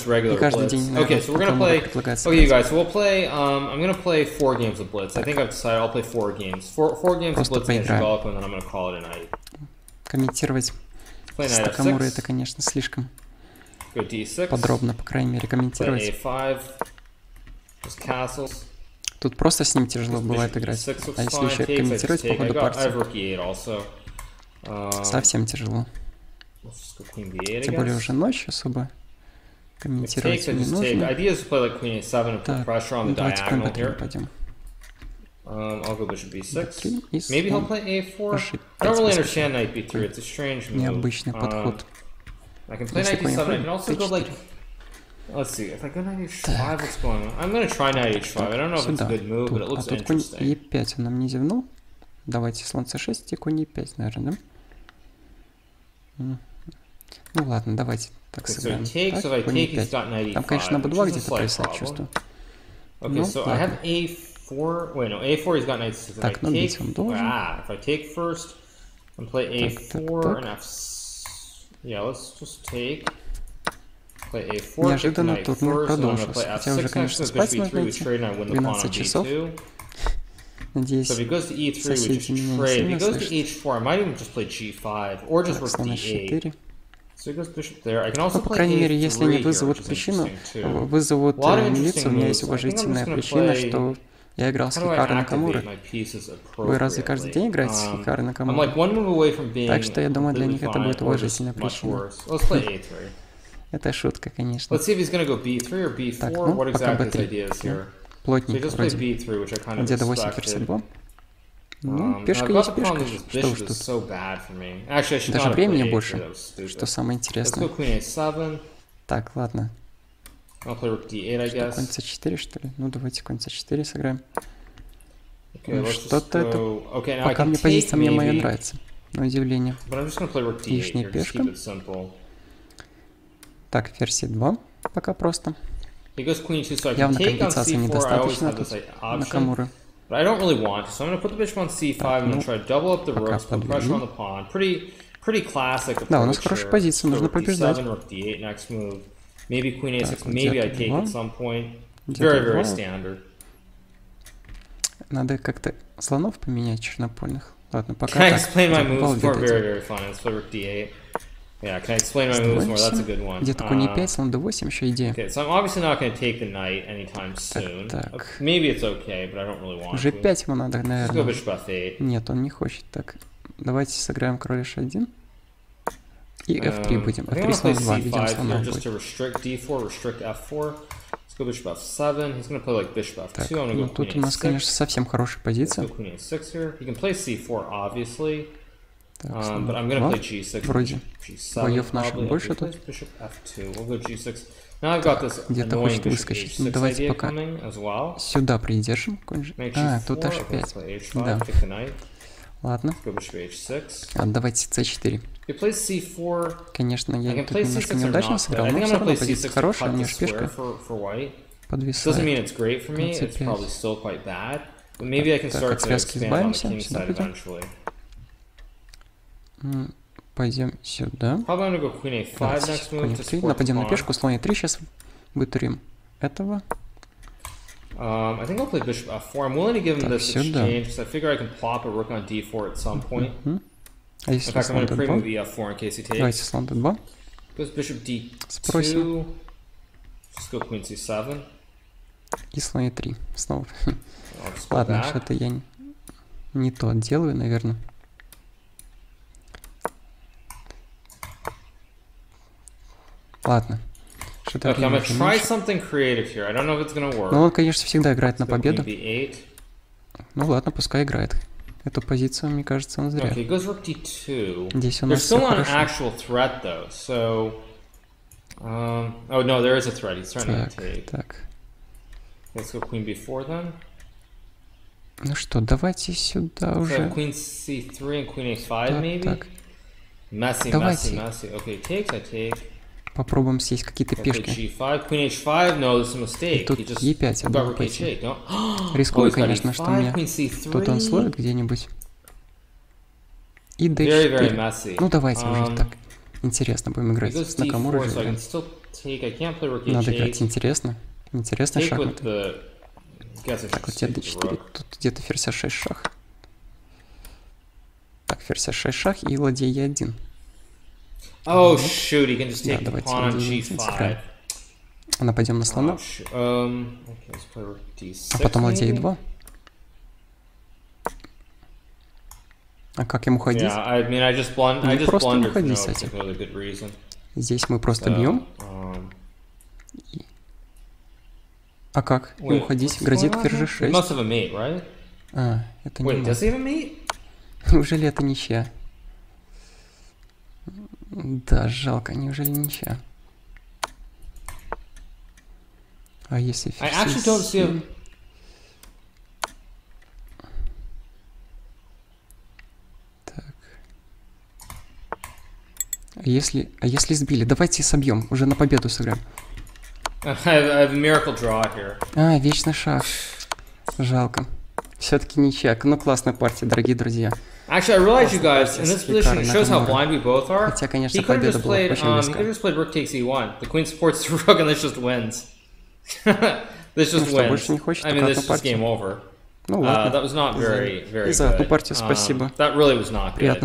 just regular И каждый blitz. день, okay, so we're gonna play. Okay, you guys, so we'll play. Um, I'm gonna play four games of blitz. I think I've decided I'll play four games. Four, four games of Просто blitz against. Galco, and then I'm gonna call it a night. Комментировать Play с knight Такамурой f6. это, конечно, слишком Go d6. подробно, по крайней мере, комментировать. a5. Just castles. Тут просто с ним тяжело бывает играть. e6 looks А если еще комментировать по ходу партии, rook e8 also. Um, совсем тяжело. let's just go queen b8, I Тем более уже ночь особо комментировать не нужно. Idea is to play like queen a7 and put Так, pressure on ну the давайте конь diagonal b3 here. пойдем. Um, I'll go bishop b6. b3 и Maybe he'll play a4. Бishop I don't really b5 understand knight b3. It's a strange move. Необычный Um, подход. I can play knight конь d7. I can also go d4. like. Let's see. If I go knight h5, what's going on? I'm gonna try knight h5. I don't know if it's a good move, but it А looks тут конь interesting. e5 он нам не зевнул. Давайте слон c6 и конь e5, наверное, да? Ну ладно, давайте так so сыграем. takes. Так, If I конь take, he's e5. got knight e5. Там, конечно, на which b2 is a где-то problem. чувствую. Okay, Ну, so ладно. have a4. Wait, no, a4. He's got knight c6. If Так, ну, бить он должен. ah, if I take first and play Так, a4 так, так. and f. Yeah, let's just take. Play a4. take Неожиданно gonna продолжился. play Хотя уже, f6 конечно, спать можно e3, we идти. trade, and I win the pawn 12 on часов. b2. Надеюсь, So if he goes to e3, we соседи just меня не trade. If he сильно goes to слышат. h4, I might even just play g5 or just так, rook слон d8. There. I can also Ну, по крайней мере, a3 если не вызовут причину, вызовут э, милицию, у меня есть уважительная причина, что я играл с activate Накамуры. Вы разве каждый день играете с Um, from being Так что я думаю, для них это будет уважительная причина. worse. Let's play a3. Это шутка, конечно. Let's see if he's gonna go b3 or b4. Так, ну, пока exactly his b3. idea is here? So he Плотненько just played вроде. b3, which I kind of Деда 8 ферзь expected. Ну, Um, пешка есть пешка. Что уж тут. Даже времени played a3, больше, что самое интересное. queen a7. Так, ладно. I'll play rook d8, I Что, конь guess. c4, что ли? Ну, давайте конь c4 сыграем. Okay, Ну, что-то это-. Okay, Пока мне позиция мне моя нравится. На удивление. but I'm just gonna play rook d8 Лишняя пешка. Так, ферзь 2 Пока просто. Явно компенсации c4. I always недостаточно тут Накамуры. But I don't really want to. So I'm gonna put the bishop on c5. Так, I'm gonna ну, try to double up the rooks, put pressure on the pawn. Pretty, pretty classic. Да, у нас хорошая позиция, нужно побеждать. d7, rook d8, next move. Maybe queen a6. Так, вот Maybe I take at some point. Very, very standard. Надо как-то слонов поменять чернопольных. Ладно, пока Can I explain my moves видать. Very, very fun. Let's play rook d8. Yeah, can I explain my moves more? That's a good one. Где-то конь Uh, e5, слон d8, еще идея. Okay, so I'm obviously not going to take the knight anytime soon. так. Uh, Maybe it's okay, but I don't really want to. g5 ему надо, Let's go наверное. bishop f8. Нет, он не хочет. Так, давайте сыграем король h1. И f3 Um, будем. I think I'm f3 gonna play слон 2, видим c5 слона будет. to restrict d4, restrict f4. Let's go bishop f7. He's going to play like bishop f2. Так, to ну go тут у нас, a6. конечно, совсем хорошая Let's позиция. go queen a6 here. He can play c4, obviously. Так, Um, but I'm d2. play g6. Вроде G7 боев наших probably. больше тут. plays bishop f2. We'll go g6. Now I've got this где-то хочет выскочить. Ну, h6 давайте пока well. Сюда придержим. А, g4. тут Okay, let's h5. play h5. Да. Ладно. Let's go bishop h6. А, давайте c4. He plays c4. Конечно, я тут немножко c6 or неудачно сыграл, но все gonna равно позиция c6 to хорошая, у меня. Doesn't подвисает. mean it's great for me. It's c5. probably still quite bad. But maybe I can Так, от связки избавимся, сюда side пойдем. сюда. Probably I'm gonna go queen a5 Давайте next конь move to f3. support the Нападем на пешку, слон e3 сейчас вытурим этого. Um, I think I'll play bishop f4. I'm willing to give him Так, this сюда. exchange because I figure I can plop a rook on d4 at some point. Мгм. А In если fact, I'm going to pre-move d2? e4 in case he takes. Давайте слон d2. Goes bishop d2. Спросим. Just go queen c7. И слон e3 снова. Ладно, что-то я не, не то делаю, наверное. Ладно. Что-то Okay, I'm gonna try something creative here. I don't know if it's gonna work. Но он, конечно, всегда играет на победу. b8. Ну ладно, пускай играет. Эту позицию, мне кажется, он зря. Okay, goes rook d2. Здесь у There's нас все still not an actual threat though, so. Um, oh no, there is a threat. He's trying Так, to take. так. Let's go queen b4 then. Ну что, давайте сюда So уже. queen c3 and queen a5 Так, maybe. так. Messy, Давайте. messy, messy. Okay, takes. I take. Попробуем съесть какие-то пешки. g5, queen h5. No, this is a mistake. тут he just e5 я got думаю rook пойти. h8. No. Oh, Рискую, конечно, что e5, меня queen c3. Тут он словит где-нибудь. И Very, very d4. messy. Ну давайте уже Um, так. Интересно, будем играть с Накамурой. d4, so I или- can still take. I can't play rook Надо играть h8. интересно. With шахматы. Так, вот тебе take the d4, rook. тут где-то ферзь 6 шах. Так, ферзь 6 шах и ладья e1. Oh shoot! He can just Да, take давайте pawn on ладья e1 g5. сыграем. Нападем на Oh, слона, um, okay, let's play rook d6. а потом ладья maybe? e2. А как ему ходить? Yeah, I mean, I just blun- I Ну, just просто не blundered for ходи no с этим. particularly good reason. Здесь мы просто бьем. um, А как? wait, Ему ходить? Грозит ферзь here? He g6. must have a mate, right? А, это не Wait, надо. does he have a mate? Неужели это ничья? Да, жалко, неужели ничья? А если I ферзь actually don't see c7? a. Так. А если, а если сбили? Давайте собьем, уже на победу сыграем. I have, I have a miracle draw here. А, вечный шаг. Жалко. Все-таки ничья. Ну, классная партия, дорогие друзья. Actually, I realize you guys in this Шикарно, position it shows how Накамура. blind we both are. Хотя, He конечно, could have победа just была played. очень Um, he близка. could have just played rook takes e1. The queen supports the rook, and this just wins. this just что, wins. больше не хочешь I mean, такую this одну just партию? game over. Ну Uh, ладно. that was not very, very И за одну good. партию Um, спасибо. that really was not good. Приятно